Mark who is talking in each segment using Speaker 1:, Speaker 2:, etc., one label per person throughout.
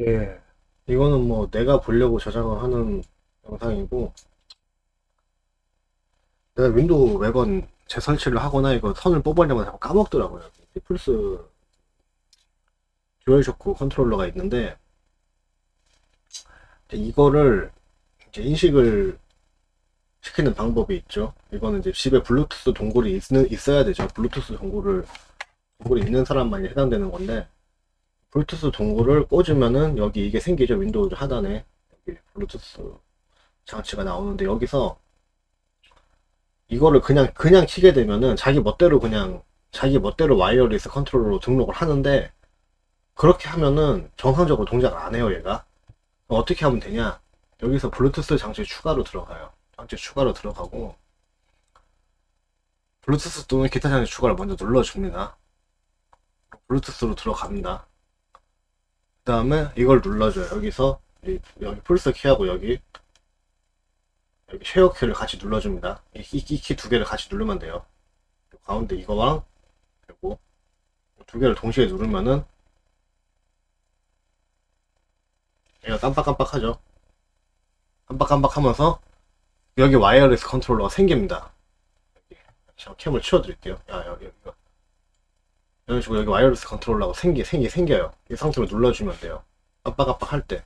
Speaker 1: 예. 이거는 뭐 내가 보려고 저장을 하는 영상이고 내가 윈도우 매번 재설치를 하거나 이거 선을 뽑으려면 자꾸 까먹더라고요. 이 플스 듀얼 쇼크 컨트롤러가 있는데 이거를 이제 인식을 시키는 방법이 있죠. 이거는 이제 집에 블루투스 dongle이 있, 있어야 되죠. 블루투스 dongle을 dongle이 있는 사람만이 해당되는 건데 블루투스 dongle을 꽂으면은 여기 이게 생기죠. 윈도우 하단에. 블루투스 장치가 나오는데 여기서 이거를 그냥 그냥 키게 되면은 자기 멋대로 그냥 자기 멋대로 Wireless Controller로 등록을 하는데 그렇게 하면은 정상적으로 동작을 안 해요 얘가. 어떻게 하면 되냐? 여기서 블루투스 장치 추가로 들어가요. 장치 추가로 들어가고 블루투스 또는 기타 장치 추가를 먼저 눌러줍니다. 블루투스로 들어갑니다 그 다음에 이걸 눌러줘요 여기서 이- 여기 풀스 키하고 여기 여기 쉐어 키를 같이 눌러줍니다. 이키두 개를 같이 누르면 돼요. 가운데 이거랑 그리고 두 개를 동시에 누르면은 얘가 깜빡깜빡하죠. 깜빡깜빡하면서 여기 Wireless Controller가 생깁니다. 제가 캠을 치워드릴게요. 야 여기 이런 식으로 여기 Wireless Controller가 생기 생기 생겨요. 이 상태로 눌러주면 돼요. 깜빡깜빡 할 때.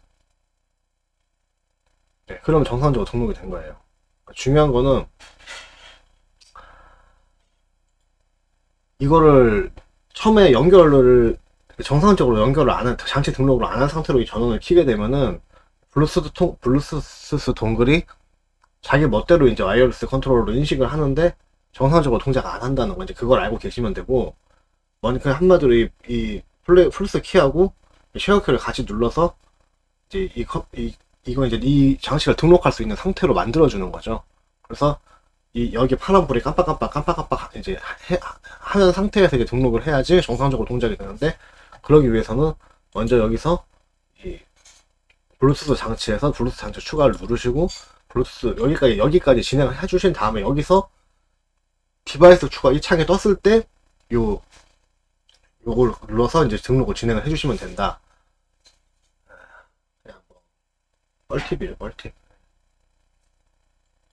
Speaker 1: 네, 그러면 정상적으로 등록이 된 거예요. 중요한 거는 이거를 처음에 연결을 정상적으로 연결을 안 한, 장치 등록을 안 한 상태로 이 전원을 켜게 되면은 블루투스 통, 블루투스 dongle이 자기 멋대로 이제 wireless controller로 인식을 하는데 정상적으로 동작 안 한다는 거 이제 그걸 알고 계시면 되고 그 한마디로 이, 이 플레, 플스 키하고 이 share 키를 같이 눌러서 이제 이, 컴- 이 이거 이제 이 장치를 등록할 수 있는 상태로 만들어주는 거죠. 그래서 이 여기 파란 불이 깜빡깜빡 깜빡깜빡 이제 해, 하는 상태에서 이제 등록을 해야지 정상적으로 동작이 되는데 그러기 위해서는 먼저 여기서 이 블루투스 장치에서 블루투스 장치 추가를 누르시고 블루투스 여기까지 여기까지 진행을 해주신 다음에 여기서 device 추가 이 창에 떴을 때 요 요걸 눌러서 이제 등록을 진행을 해주시면 된다. 그냥 뭐 뻘팁이에요, 뻘팁.